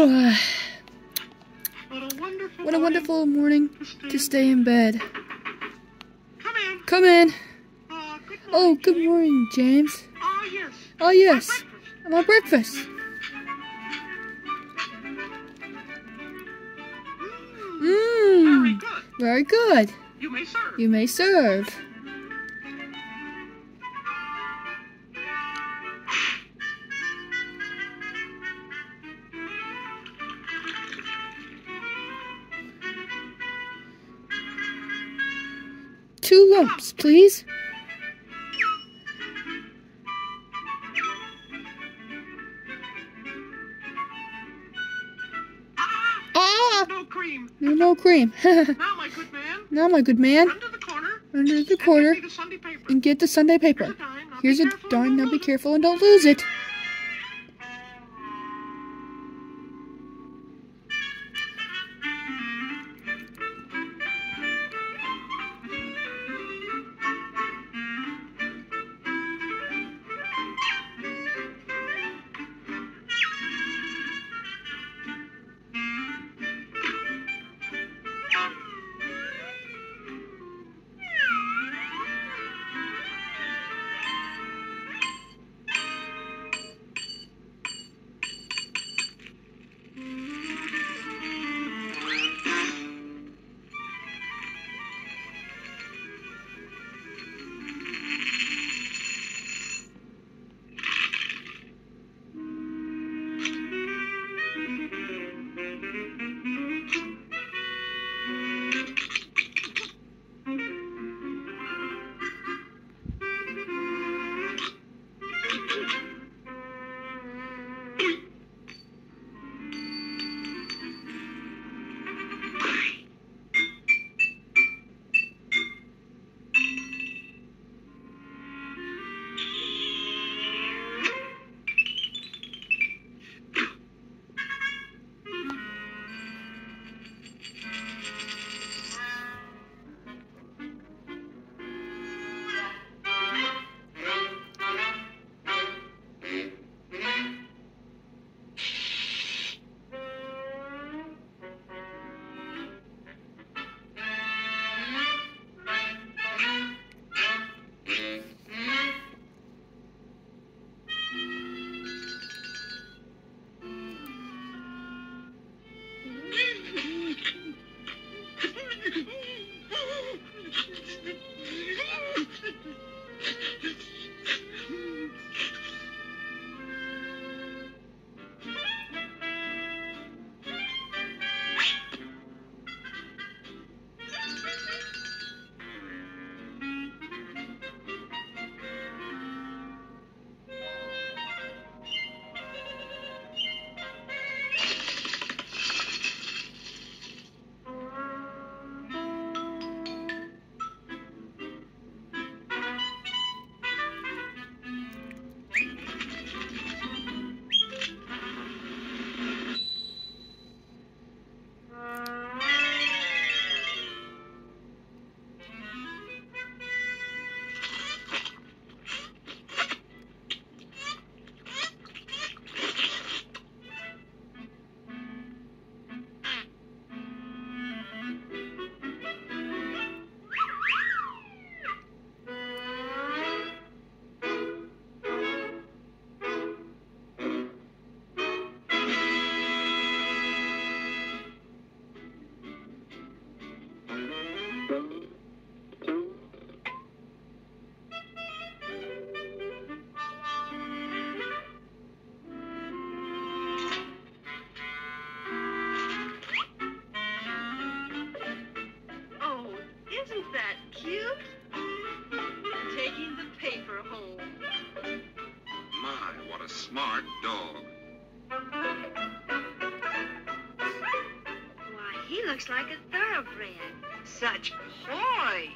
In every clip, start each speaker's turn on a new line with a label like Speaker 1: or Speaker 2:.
Speaker 1: What
Speaker 2: a wonderful
Speaker 1: What a wonderful morning to stay in bed.
Speaker 2: Come in.
Speaker 1: Come in.
Speaker 2: Uh, good
Speaker 1: Oh, good morning, James.
Speaker 2: Ah, yes.
Speaker 1: Oh, yes. I'm on breakfast.
Speaker 2: Mm, Very
Speaker 1: Mmm.
Speaker 2: good.
Speaker 1: Very good.
Speaker 2: You may serve.
Speaker 1: You may serve. Two lumps, please.
Speaker 2: Ah, no cream.
Speaker 1: No, no cream.
Speaker 2: Now, my good man,
Speaker 1: now, my good man,
Speaker 2: to the corner
Speaker 1: under the
Speaker 2: and get
Speaker 1: corner
Speaker 2: the Sunday paper.
Speaker 1: and get the Sunday paper.
Speaker 2: Here's a dime. Now be careful and don't lose it.
Speaker 3: Isn't that cute? Taking the paper home.
Speaker 4: My, what a smart dog.
Speaker 3: Why, he looks like a thoroughbred. Such poise.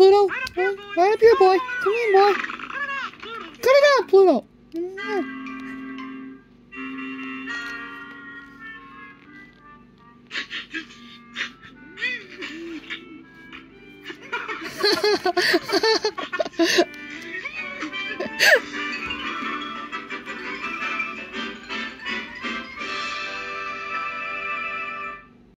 Speaker 1: Pluto. Right up here, boy. Come in, boy.
Speaker 2: It.
Speaker 1: Cut it out, Pluto.